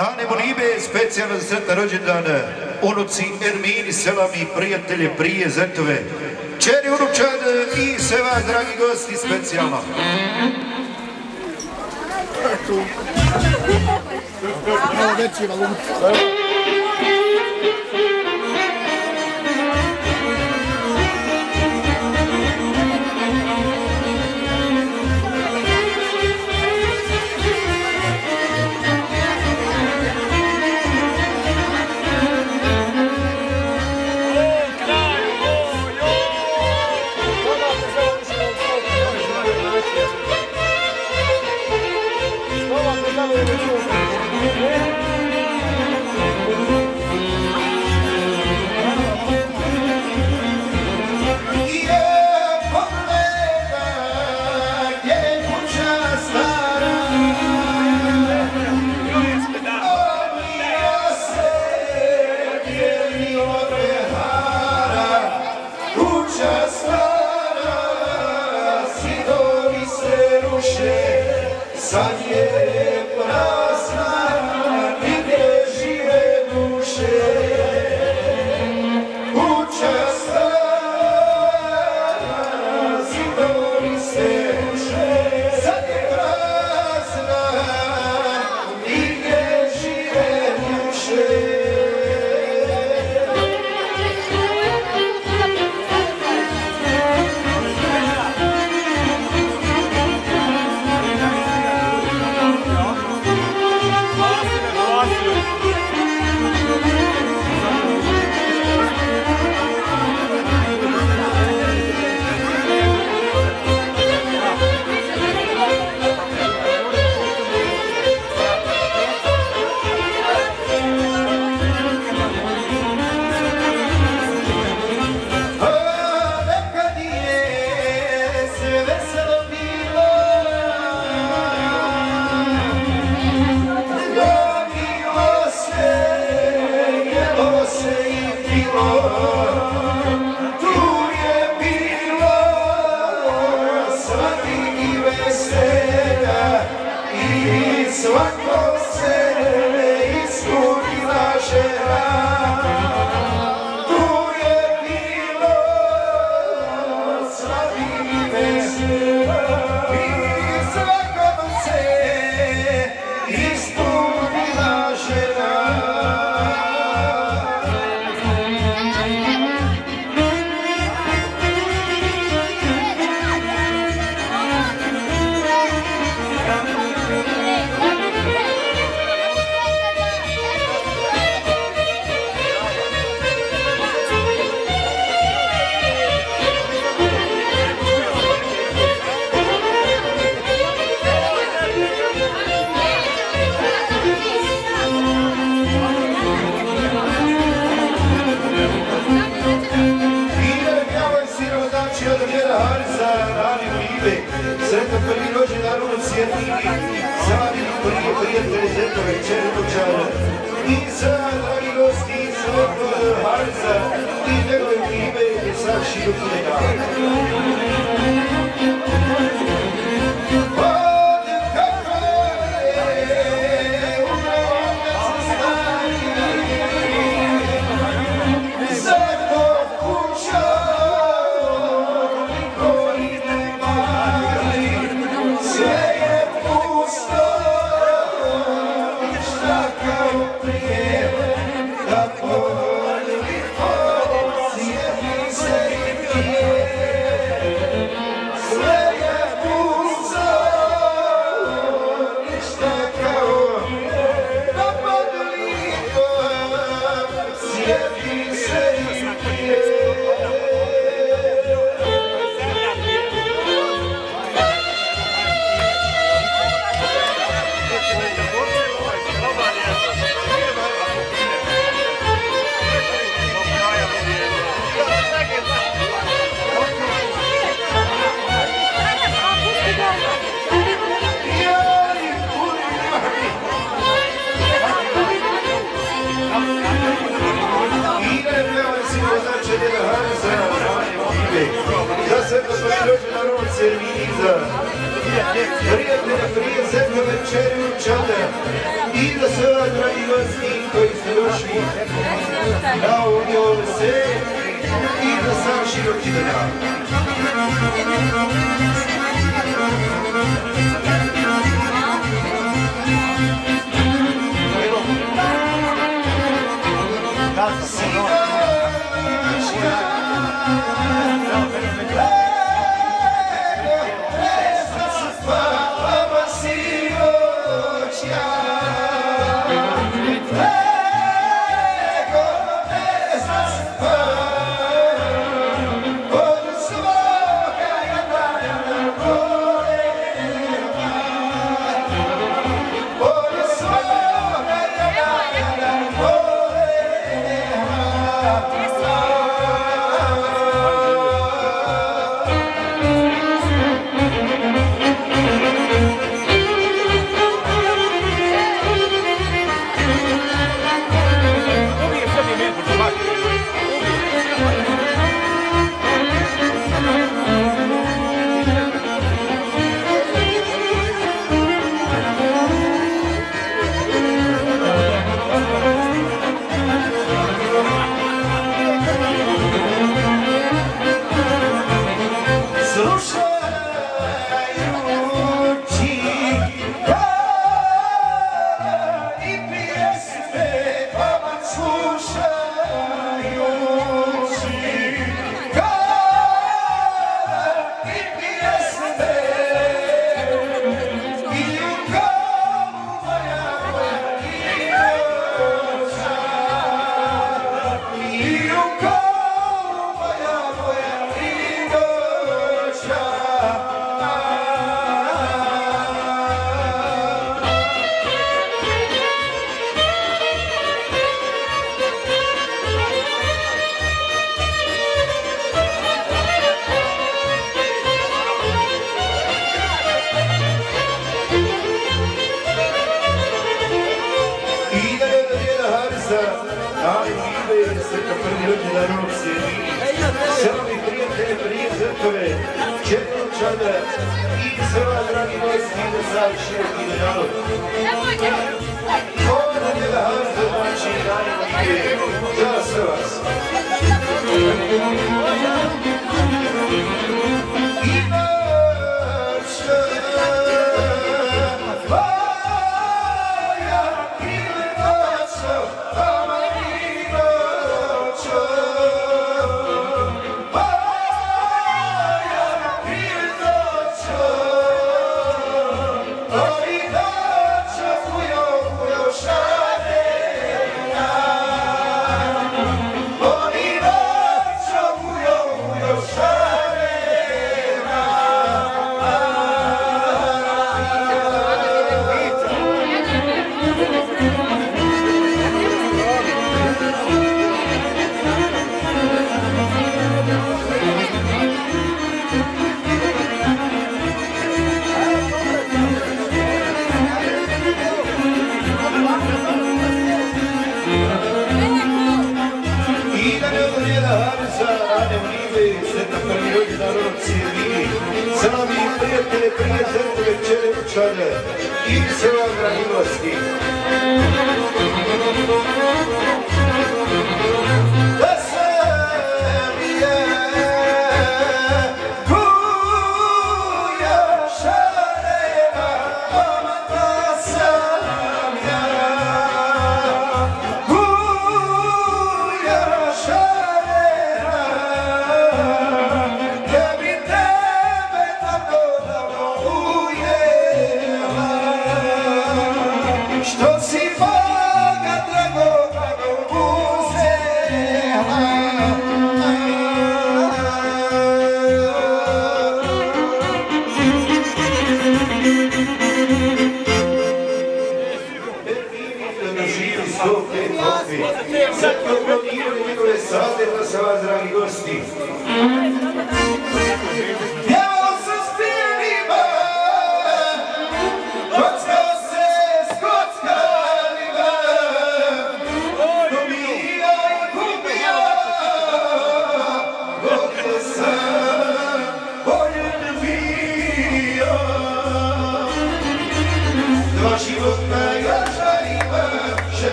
Dane Munibe, specijalno za sretna rođendan, unuci Ermini, Selami, prijatelje, prije, zetove, čeri unučan i sve vas, dragi gosti, specijalno. Malo veći valut.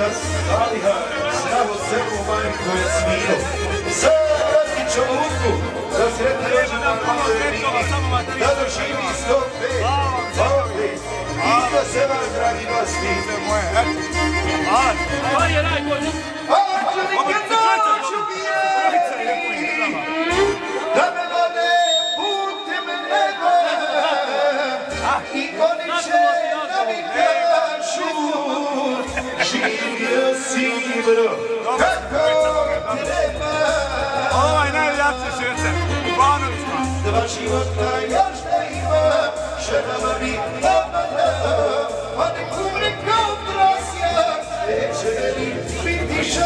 Zemljata saliha, zdravo selu majko je smio. Za kratki čovutku, za sretne rođena pandemiji, da doživi sto pet, hvala pet. I da se vas, dragi gosti. To je. Anđelike noću bijeli, da me vode putem neba, i oni će bro, kako treba. Ovaj najjači šecer, Ivanovićma. Dva života još da ima, ženama bi obadao, a ne kumre kao prosjak, neće meni biti.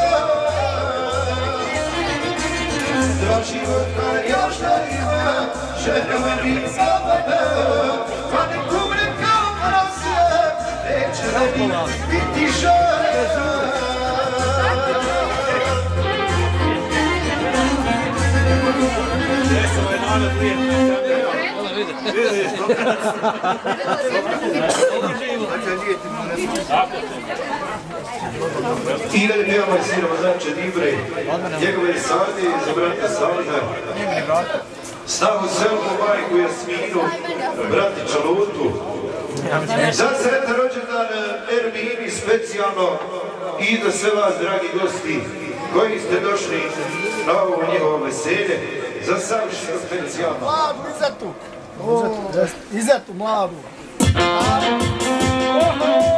Dva života još da ima, ženama bi obadao, a ne kumre kao prosjak, neće meni biti žal. I sinova znači Dibre, njegove sade za brata Saliha, stavu selku majku Jasminu, brati Čalutu, za sretan rođendan Ermini specijalno i za sve vas, dragi gosti, koji ste došli na ovo njegovo veselje, za savršeno specijalno. Mladu. Izetu, izetu mladu. Evo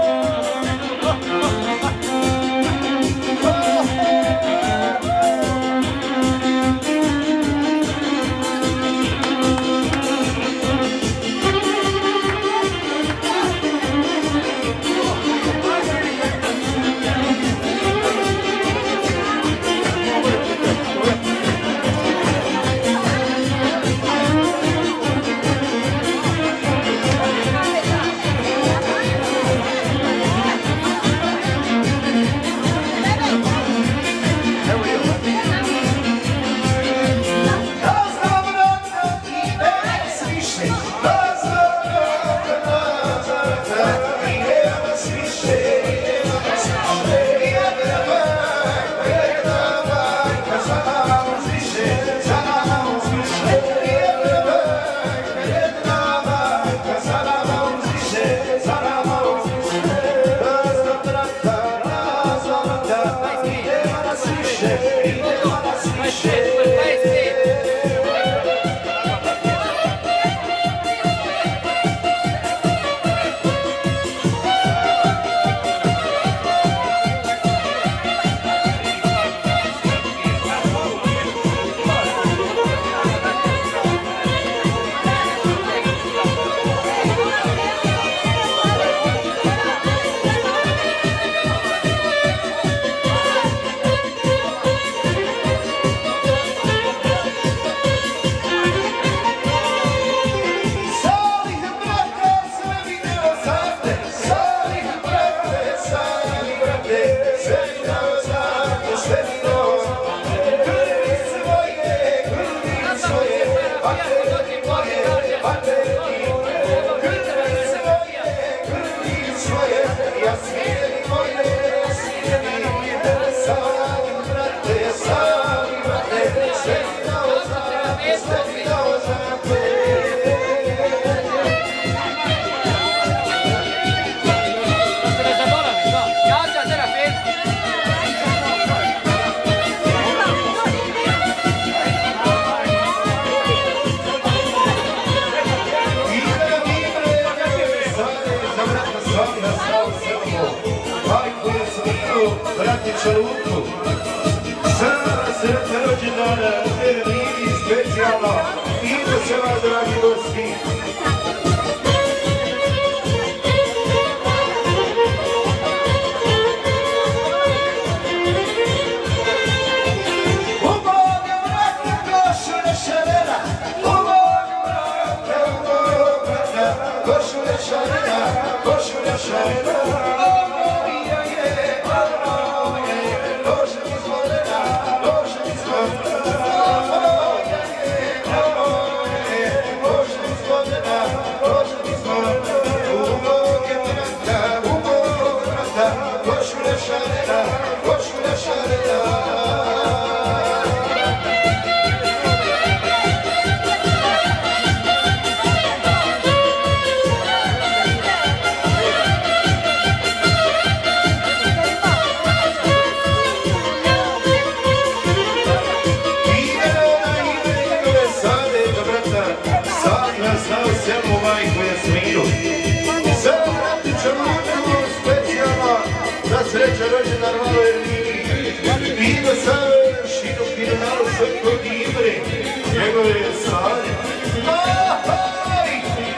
njegove sanje.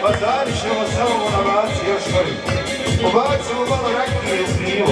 Pa zarišemo samo na vaci još koji. Pobacimo malo rakije u.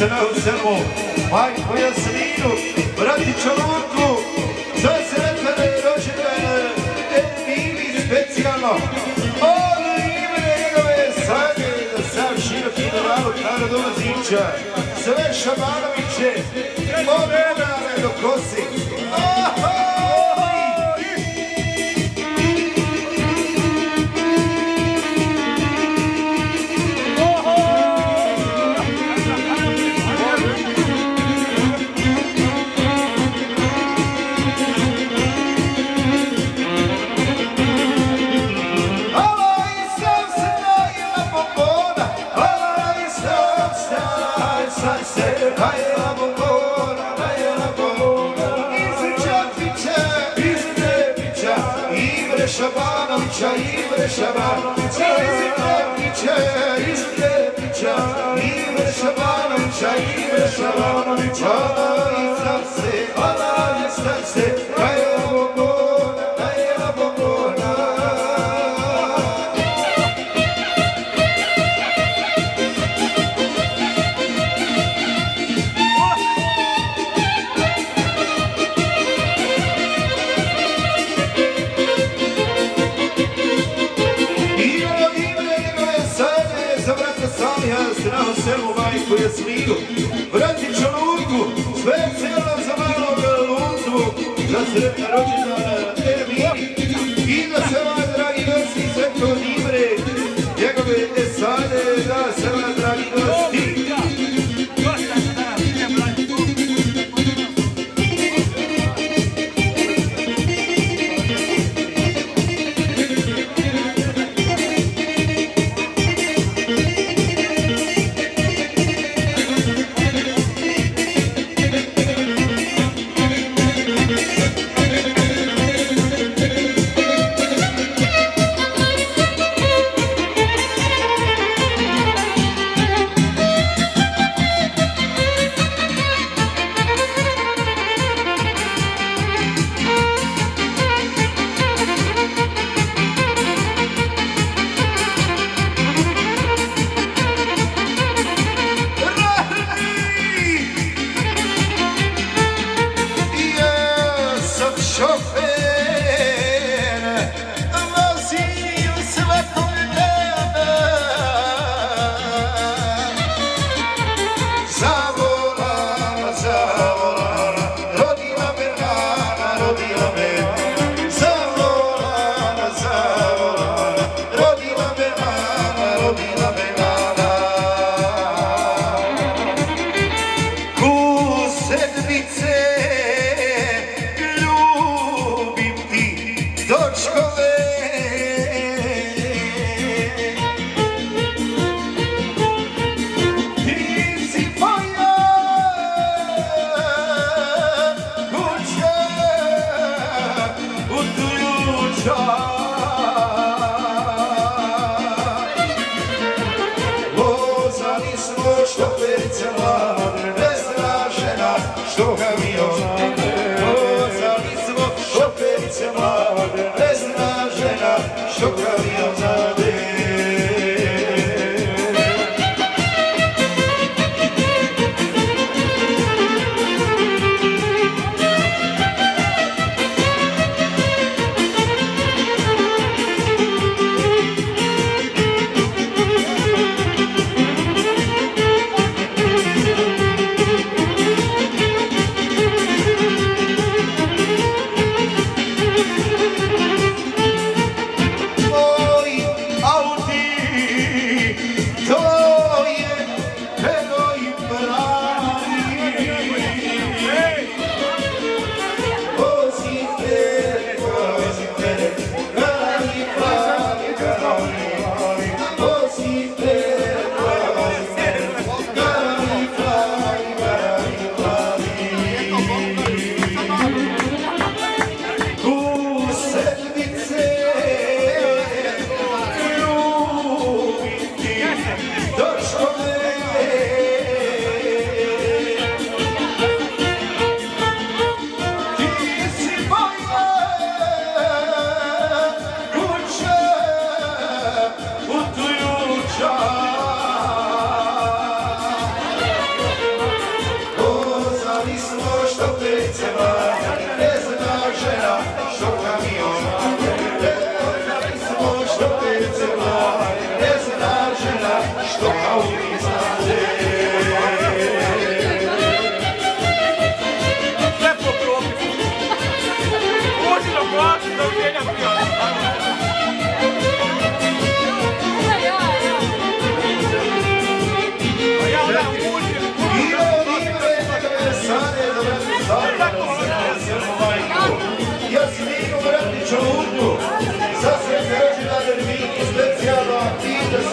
crno u srbu, majko Jasminu, bratiću Lutku, za sretane rođendane, Emili specijalno, ono ime njegove sanje, da sam široki dovalog narodova zića, sve Šabanoviće, momenare do kosi. Oho! çayı ve şaban İçerizde, içerizde Çayı ve şaban, çayı ve şaban Çay isterse, ana isterse la noche para y no se va a traer se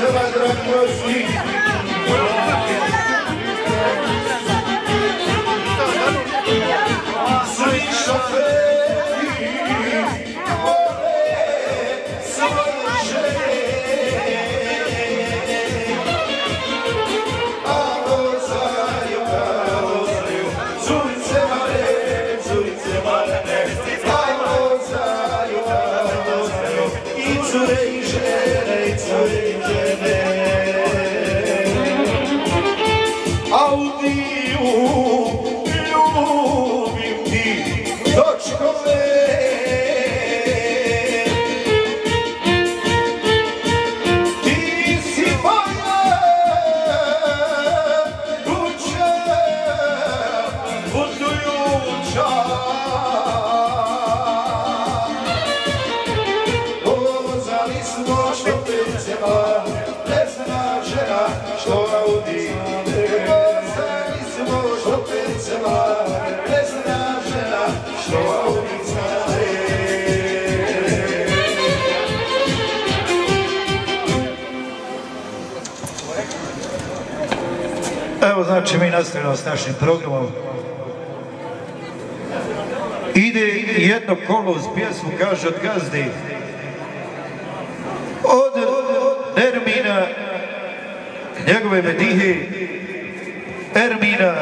Ela tranquilou znači mi nastavljamo s našim programom. Ide jedno kolo uz pjesmu, kaže od gazdi. Od Ermina, njegove medihe, Ermina,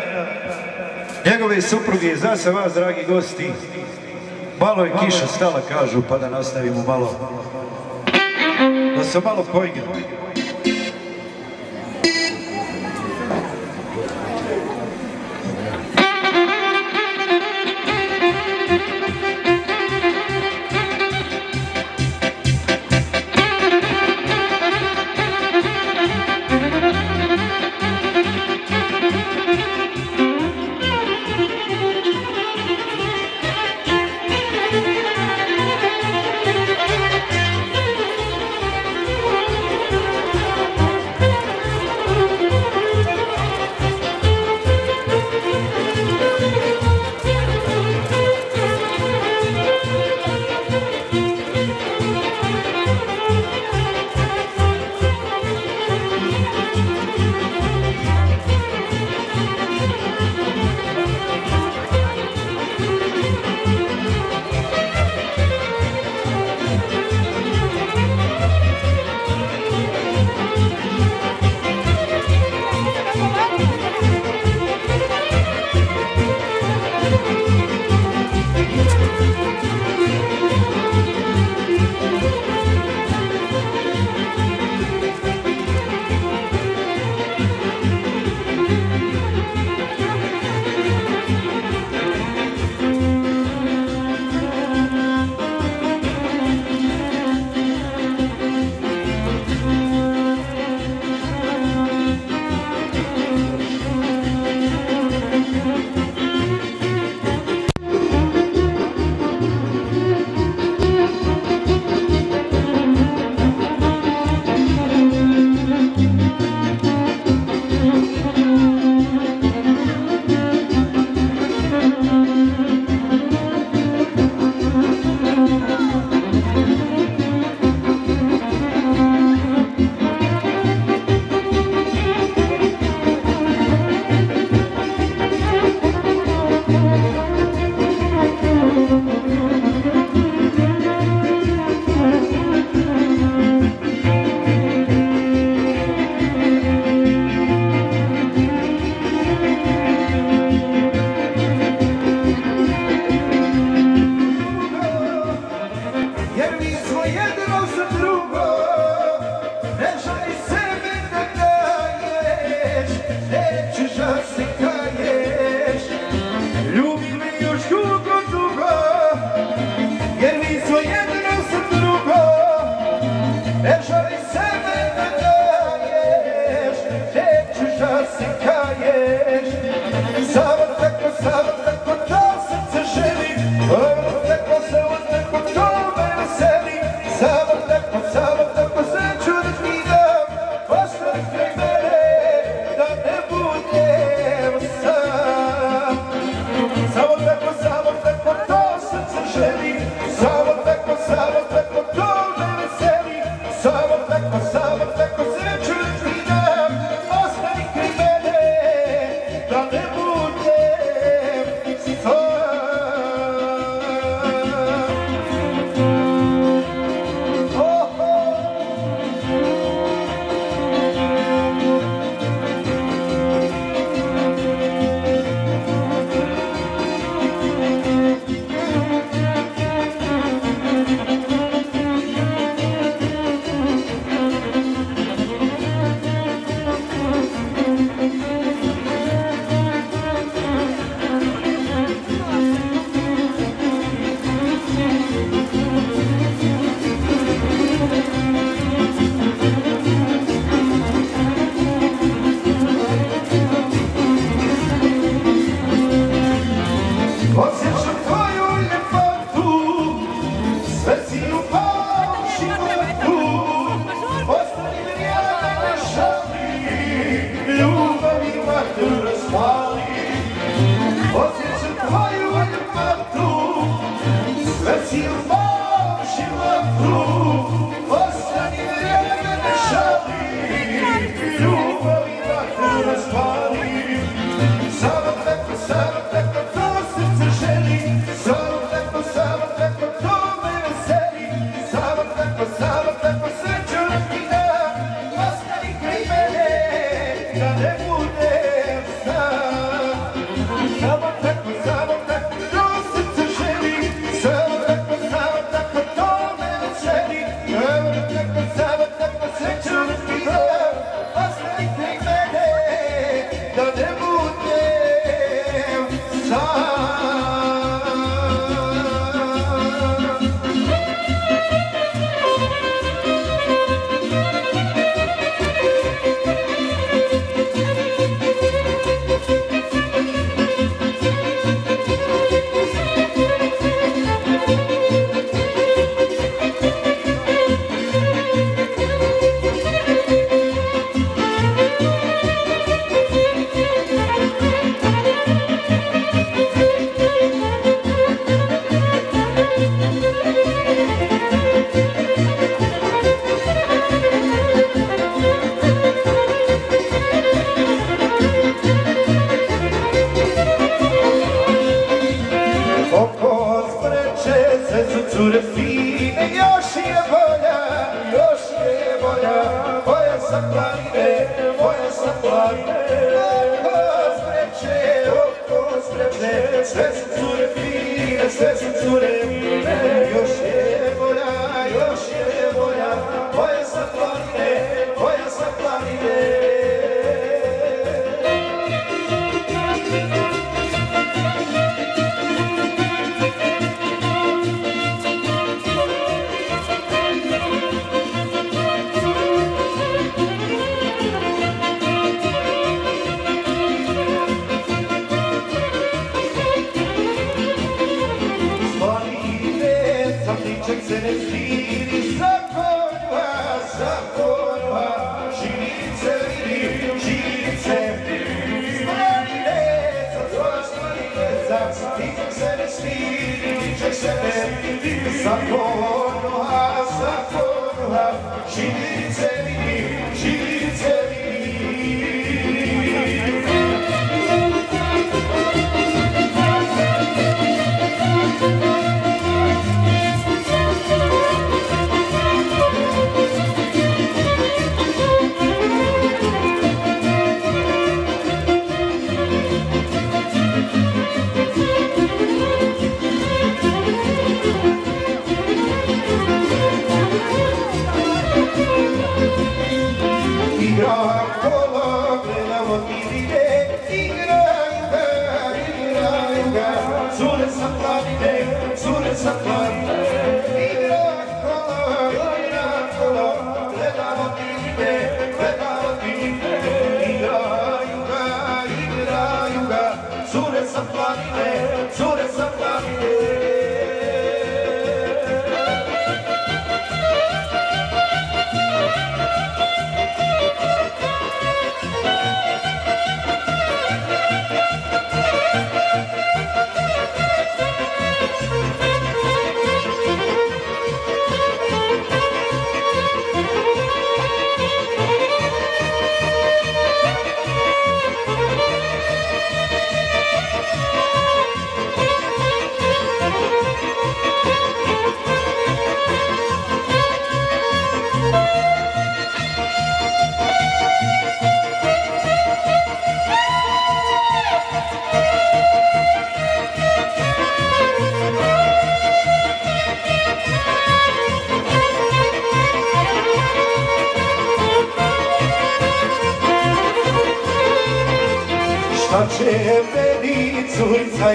njegove supruge, za se vas, dragi gosti. Malo je kiša stala, kažu, pa da nastavimo malo. Da se malo poigramo.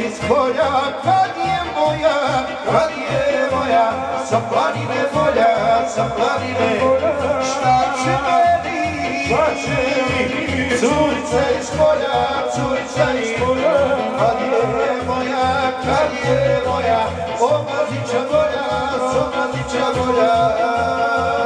iz polja, kad je moja, kad je moja, sa planine volja, sa planine, šta će meni, šta će mi, curica iz polja, curica iz polja, kad je moja, kad je moja, omladića volja, omladića volja.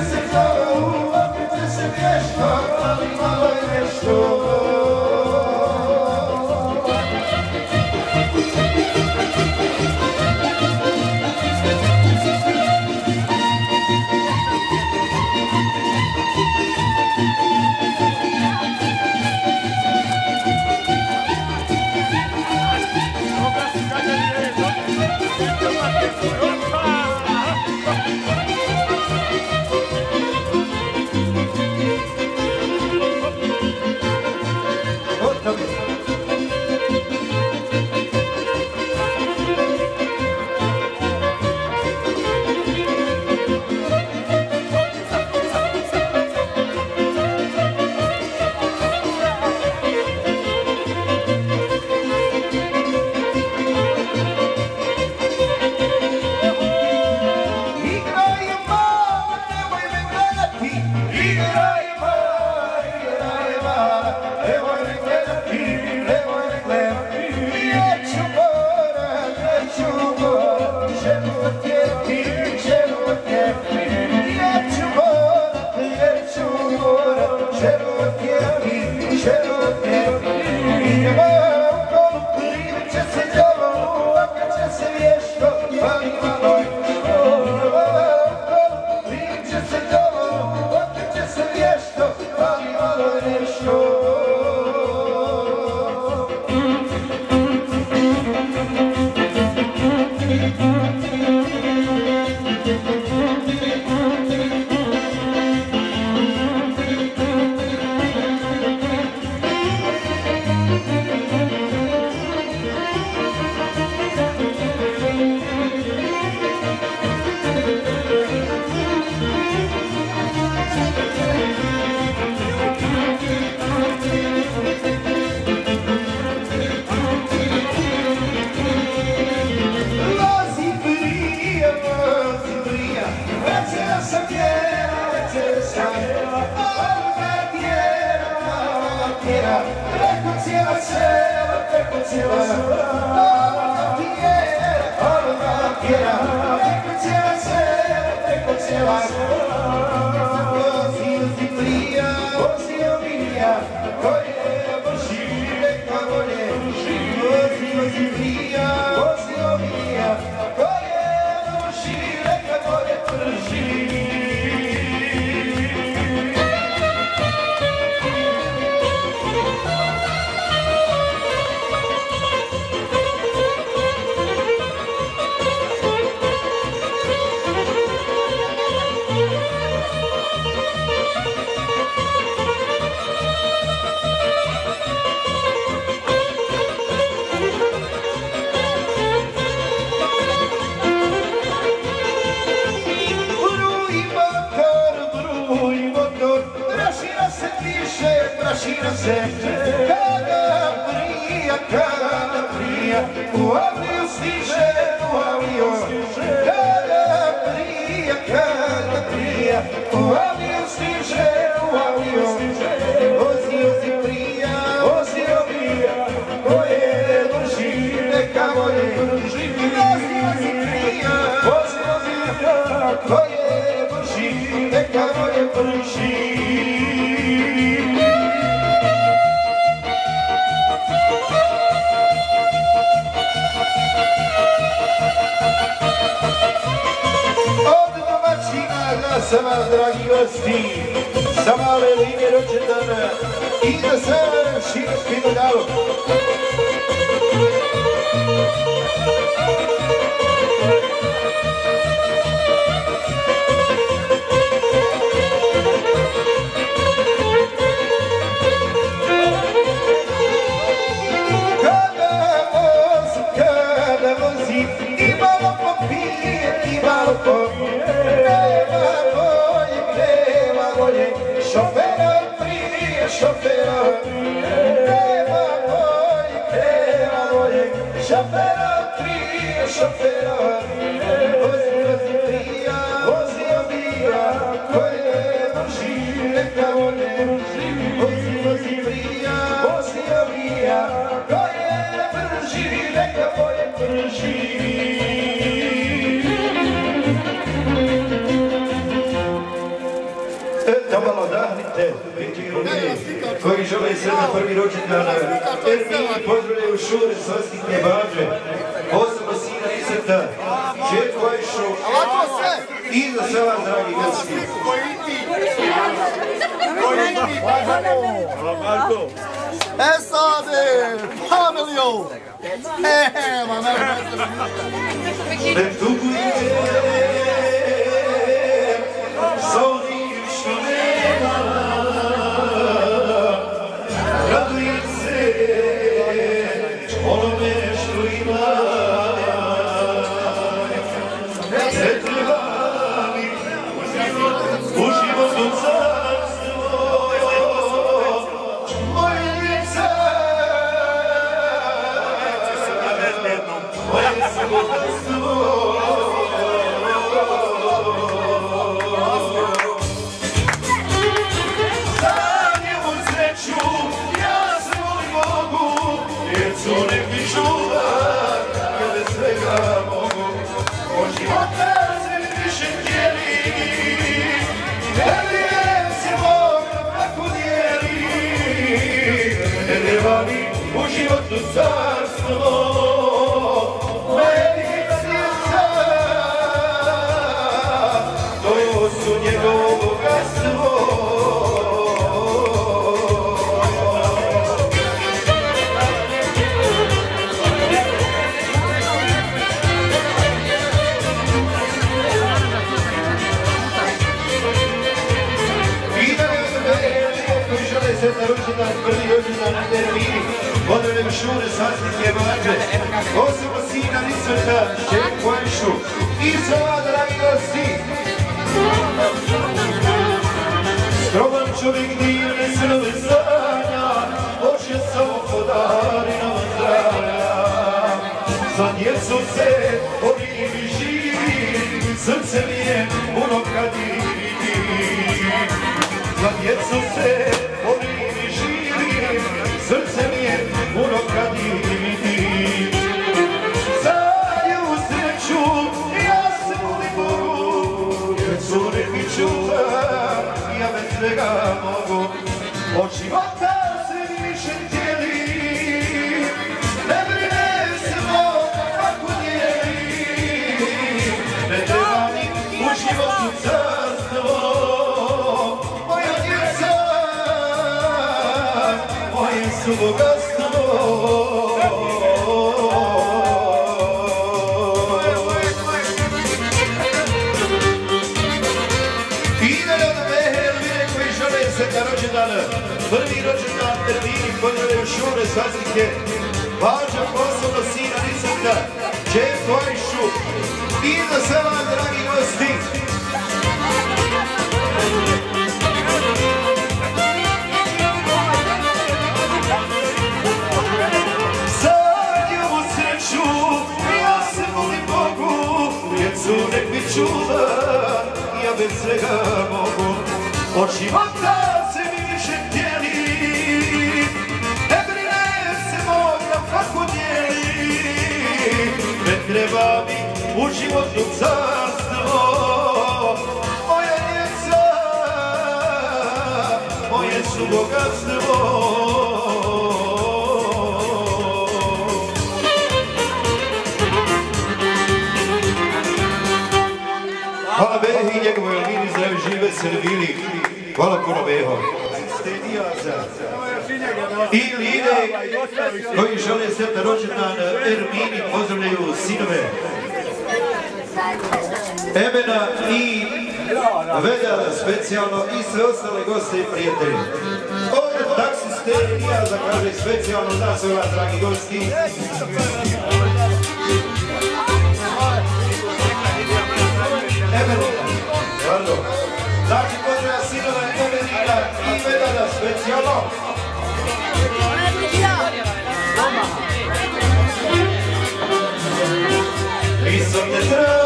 se to, opet će se vješta, ali malo je nešto. Hey, my man. pjevali u životu sam časnih jebate, osoba sina Nisvrta, Čeku Vojšu i za dragi gosti. Čovjek divne srve sanja, Bože samo podari nam zdravlja. Za djecu se i živim, srce mi je puno kad. Za djecu se puno kad ih sreću ja se volim Bogu Jer cure mi ja bez svega mogu. Od života sve mi više htjeli Ne brine se kako Ne treba mi u životu carstvo Moja djeca, moje su bogatstvo Prvi rođendan Ermini, Podreve, Šure, Saznike, životu carstvo, moje djeca, moje su bogatstvo. Hvala Behi i njegovoj Elvini za žive servili. Hvala puno Beho. I lide koji žele sretan rođendan Ermini pozdravljaju sinove Ebena i Vedara specijalno i sve ostale goste i prijatelji. Od taksisterija zakaže specijalno nas ova dragi gosti. Ebena, pardon. Znači pozdrav sinova Ebenina i Vedara specijalno. Mama. Nisam te trebao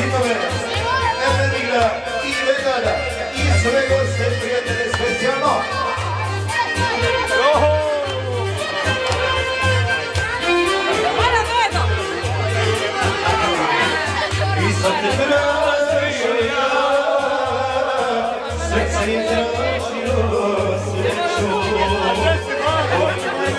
zimove, Evelina i Vedana i sve goste prijatelje specijalno. I sad te tražio ja, srce je tražio sreću, hoću te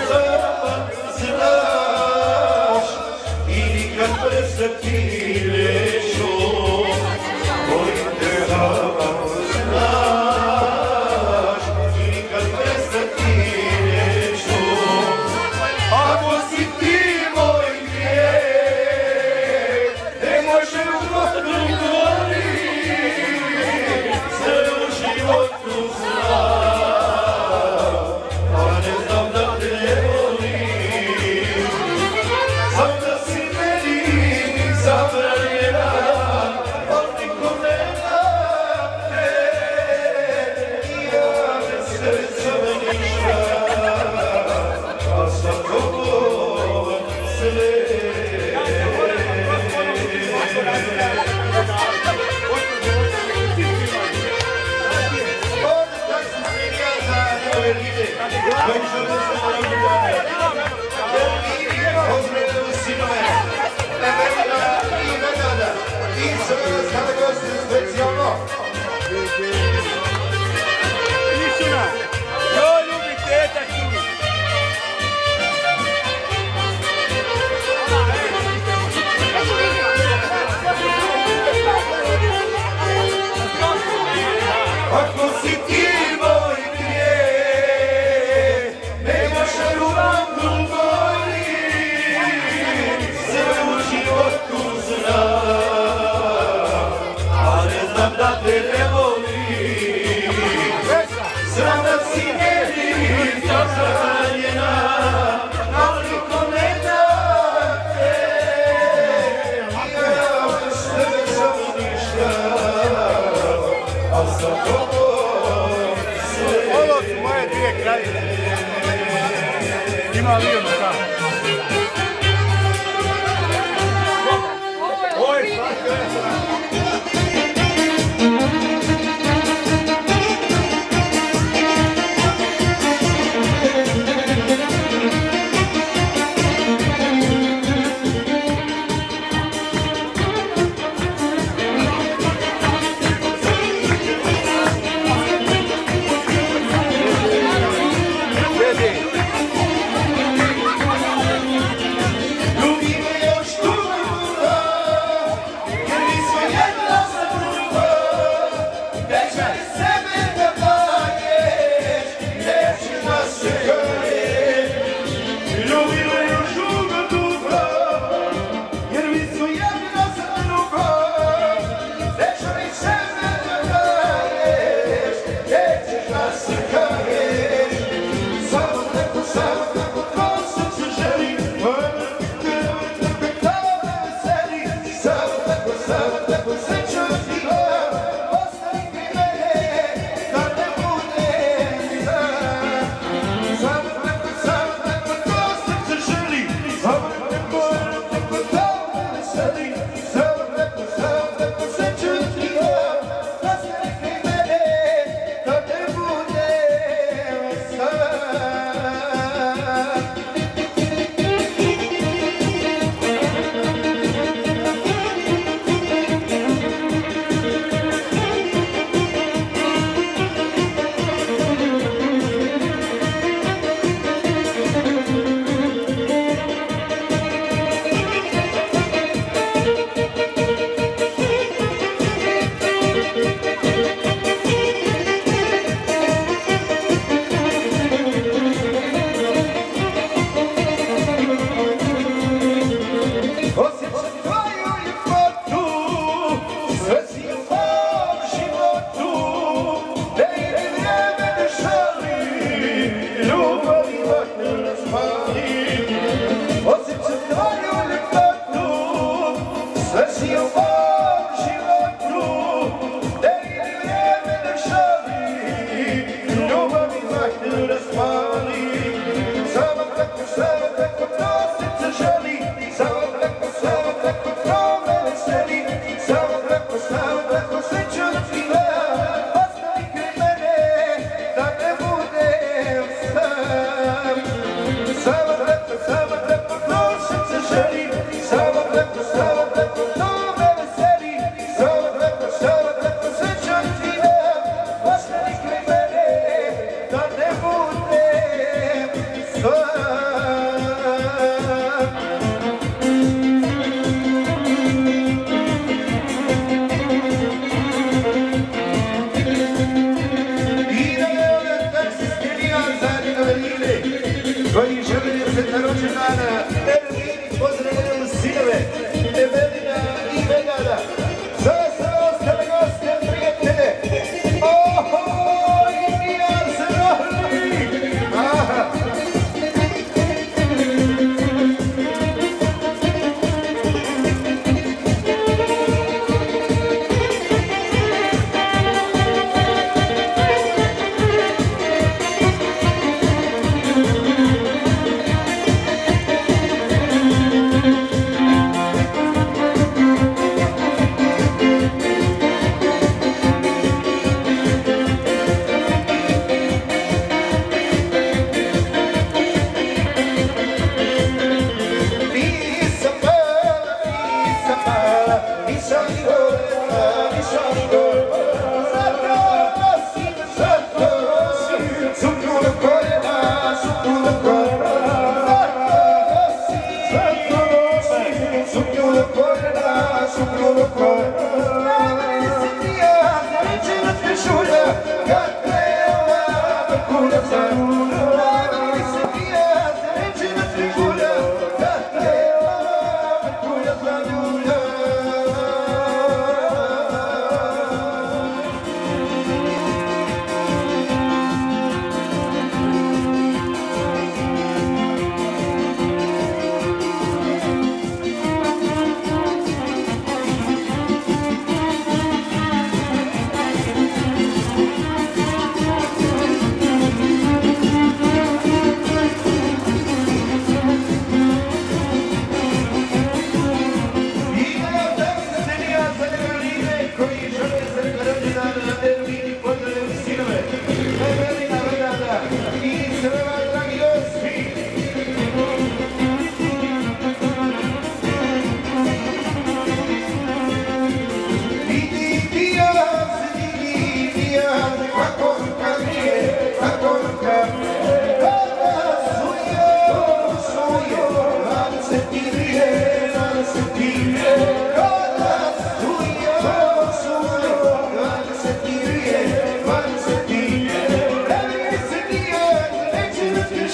Dime adiós.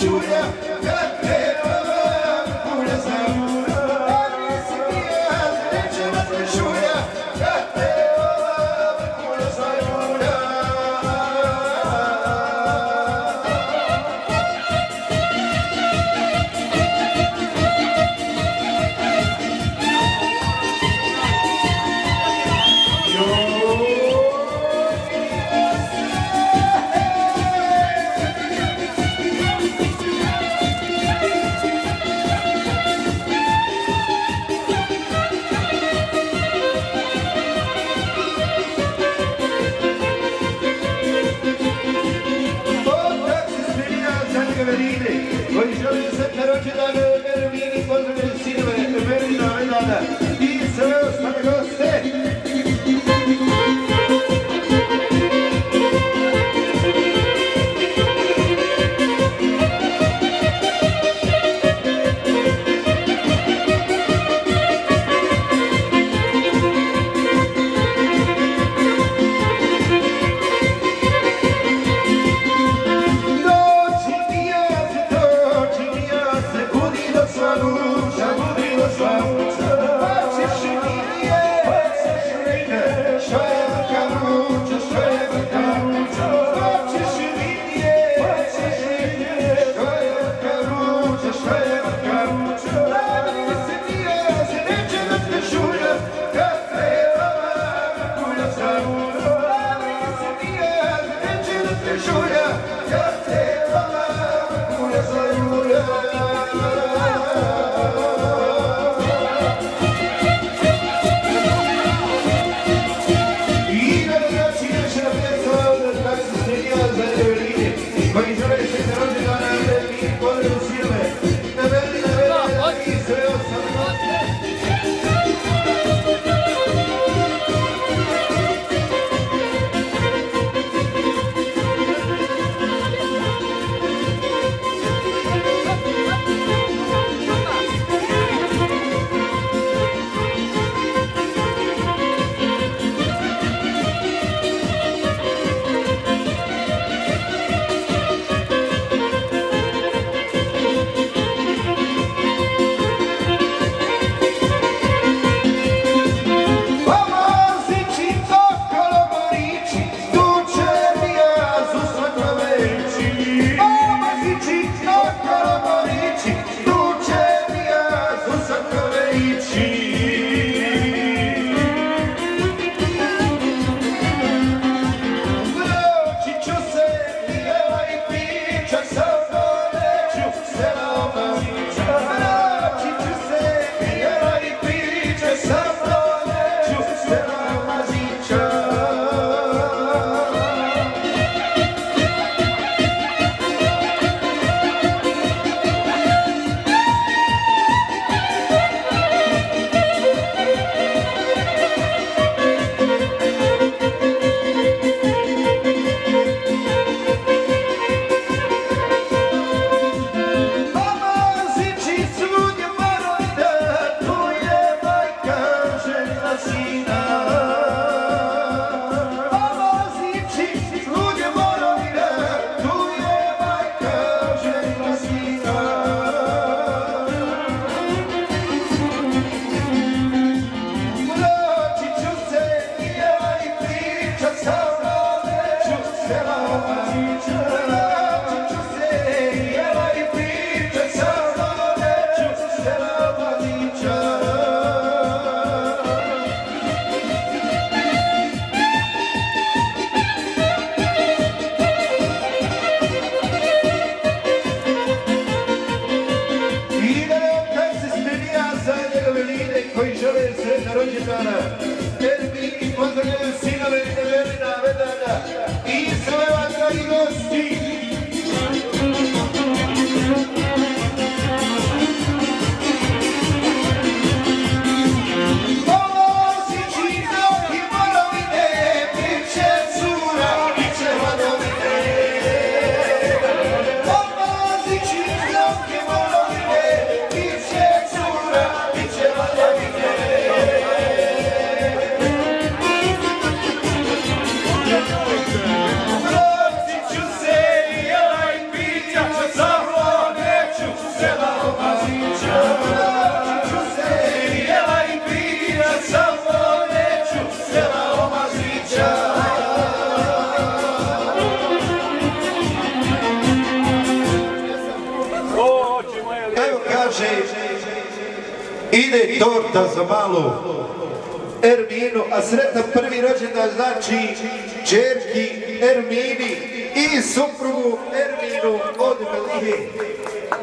Julia, that day.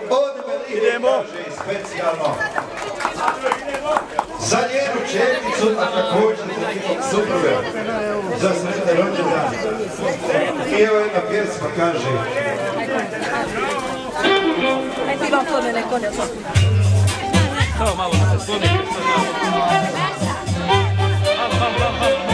Od Belihije kaže specijalno za njenu četnicu, a također za njihov supruga, za sretne rođendan. I evo jedna pjesma kaže. Ajde vam pomene konec. Kao malo. Malo, malo, malo.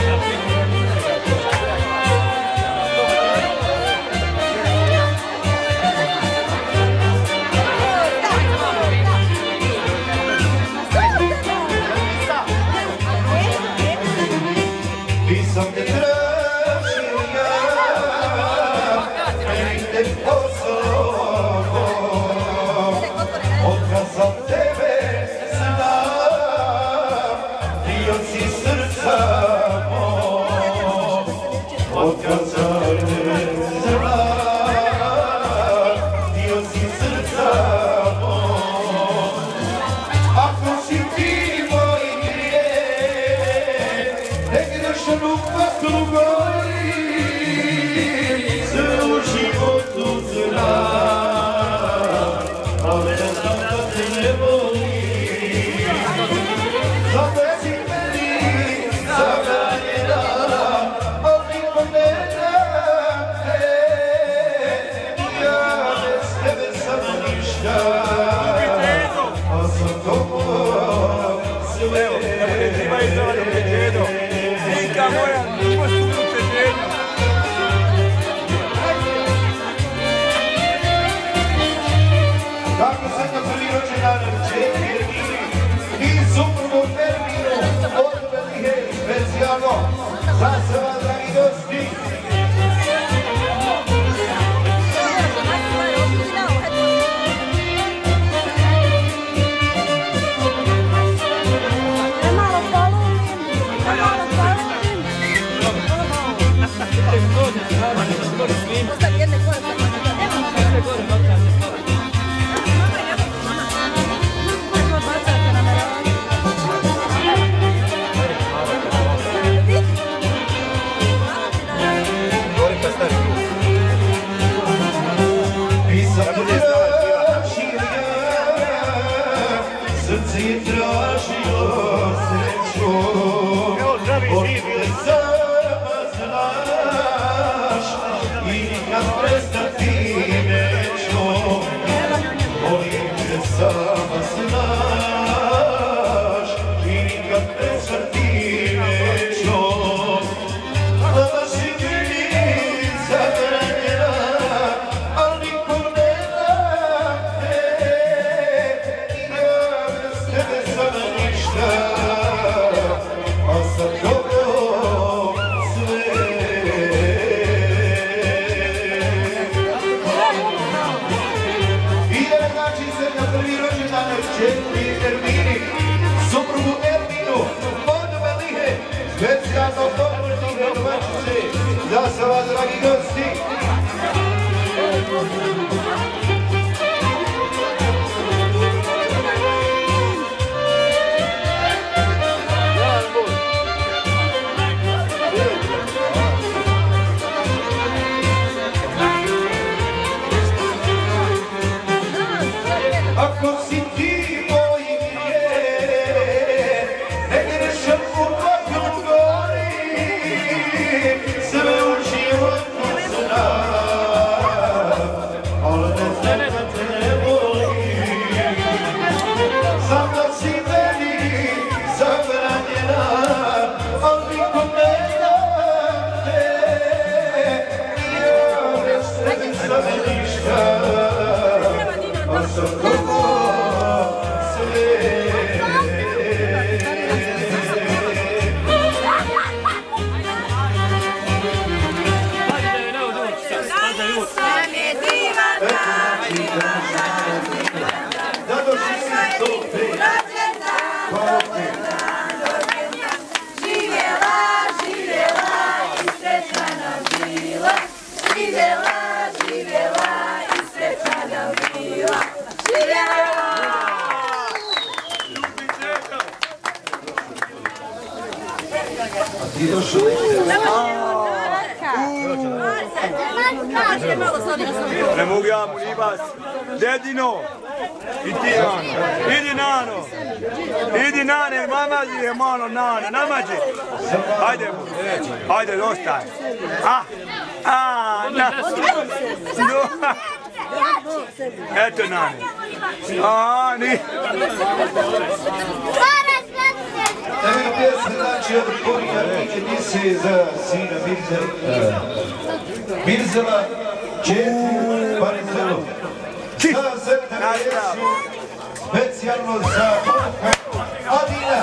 Adina.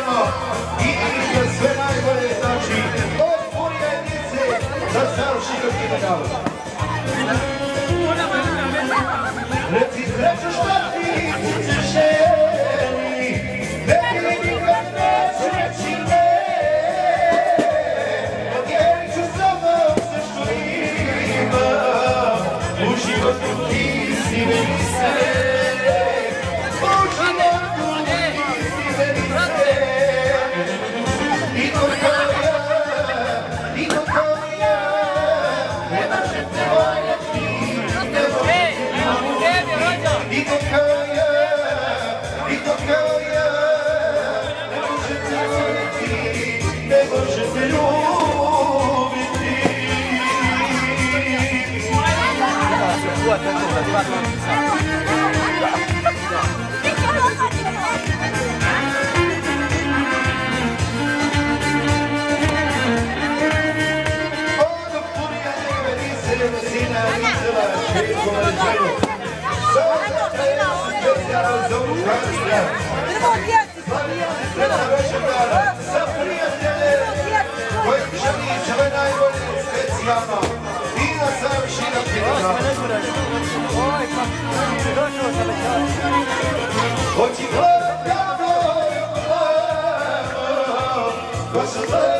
igramo i je sve najbolje, znači od Burjanice za savrši do Kinagavu. Reci, reću što Idemo od djeci, za prijatelje koji želiće najbolje u specijama. Dina Savšina Pirana. Hoći vlada, vlada, vlada, vlada,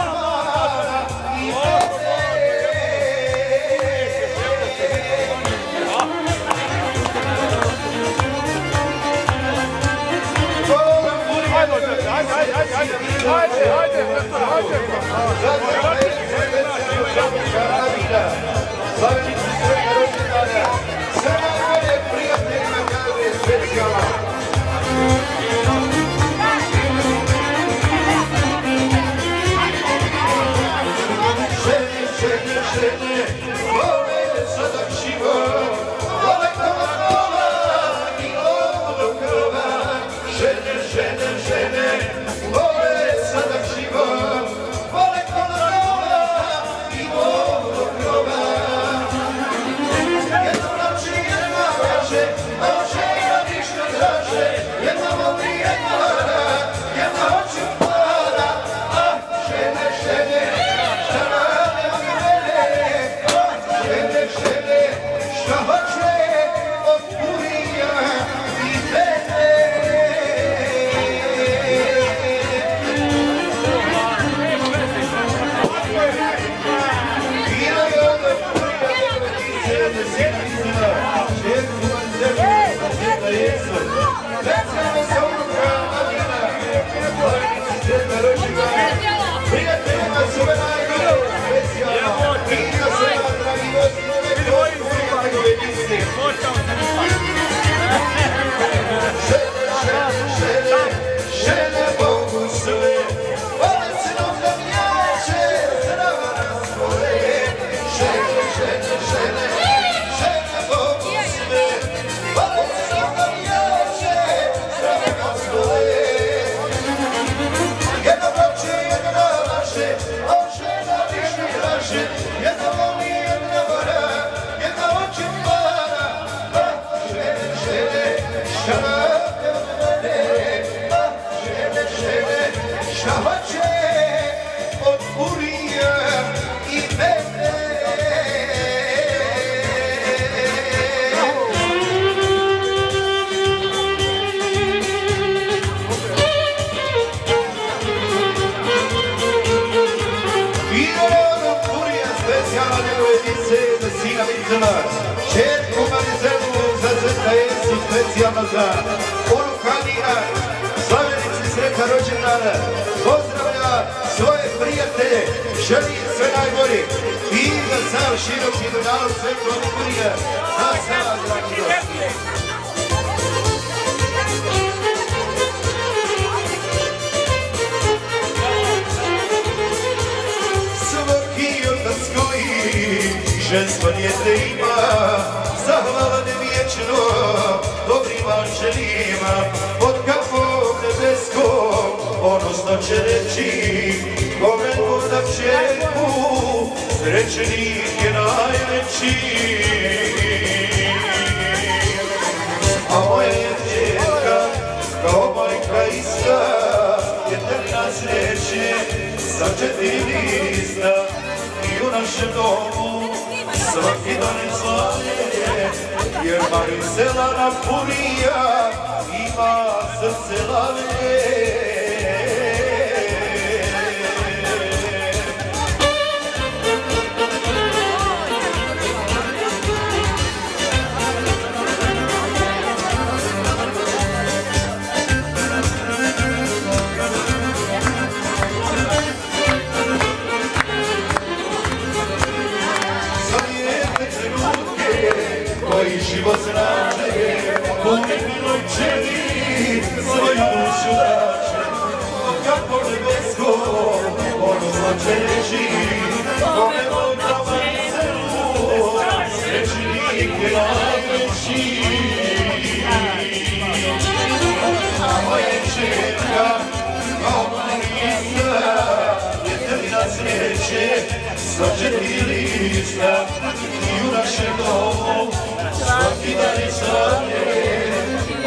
haydi haydi haydi. Haydi haydi. Haydi. Sarı gitsin. Sarı gitsin. Vicela. Četku Marizelu za zeta jesu specijalno za onu Hadija. Slavenici sretan rođendana. Pozdravlja svoje prijatelje. Želi sve najbolje. I za sav široki donalog svetlog kurija. Za sav dragi gosti. Ženstvo dijete ima, zahvala ne vječno dobrim anđelima, od kakvog nebeskog odnosno će reći, kome možda čerku, srećenik je najveći. A moja je djevka, kao majka ista, jedna sreće, sa četiri lista i u našem domu svaki dan je slavlje, jer Marisela Napurija ima srce lavlje. Miloj čeli svoju dušu dače. Kako nebesko, ono znače reći, kome voda vazelu, srećenik je najveći. A moja čerka, kao Marisa, je tebi sreće, sa četiri lista i u našem domu svaki dan je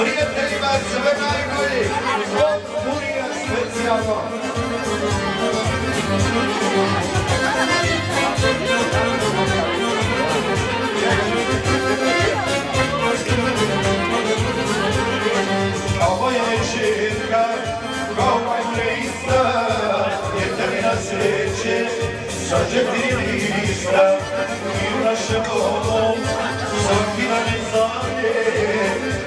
prieteni sve najbolji, od Burija specijalno. Ovo je žirka, kao majke ista, djetelina sreće, sažeti lista, i u našem domu, svaki dan je zavlje,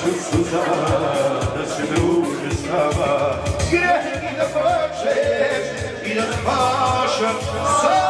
plaću suza, da se druži s nama. Greh i da plačeš i da pašaš sam.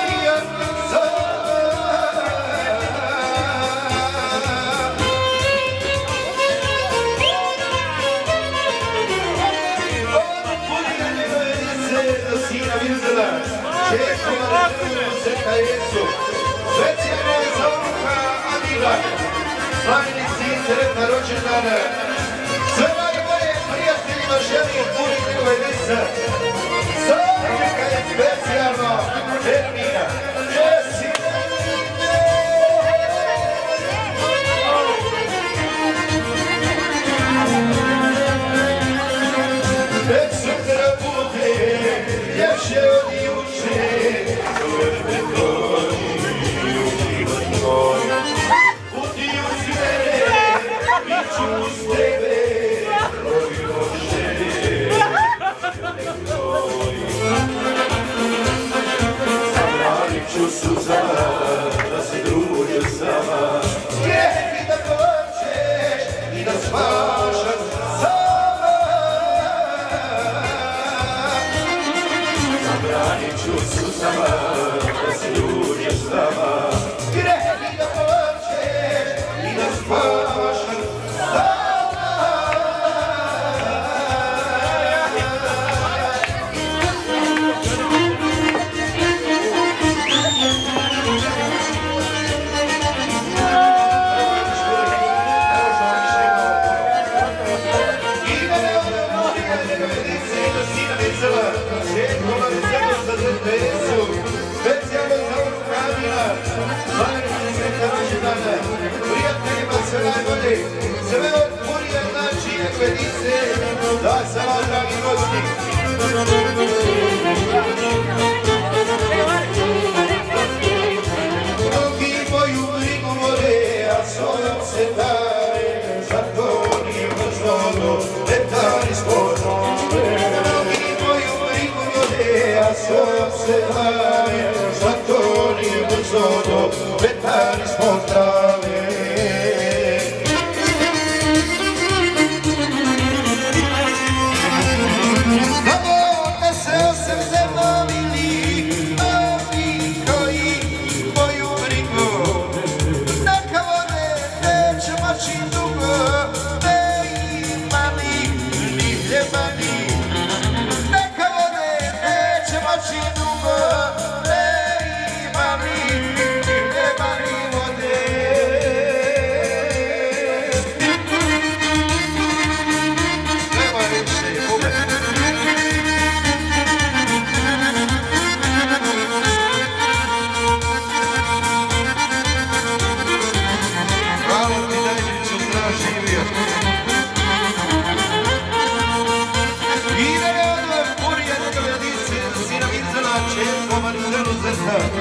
Seka Jesu, je za unuka Amila, slavni sin sretna rođendana. Sve najbolje prijateljima želim punih njegove disa. Sada neka je specijalno expediție Da, seama, dragii noștri Ochii voi umbri cu morea Sono se tare Santoni, mă sono Le tari scono Ochii voi umbri cu morea Sono se tare Santoni, mă sono Le tari scono 네.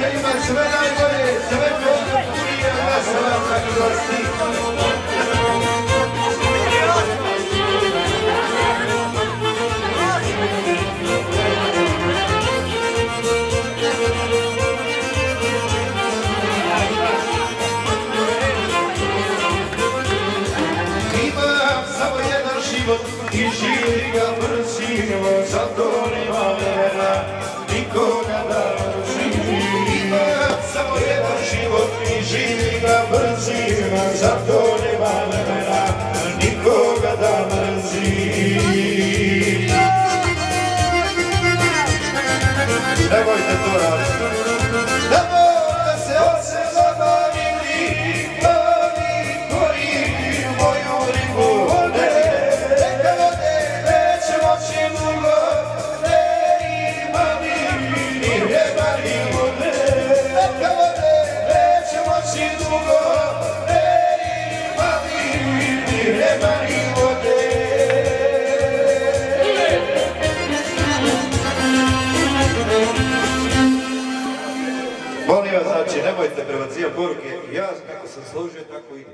prijateljima sve najbolje, sve postoje naša vama milosti. Imam jedan život i živi zato nema vremena. život i živi ga brzina, zato nema vremena nikoga da mrzi. Nemojte to raditi. Борки, я как сослужил, так уйду.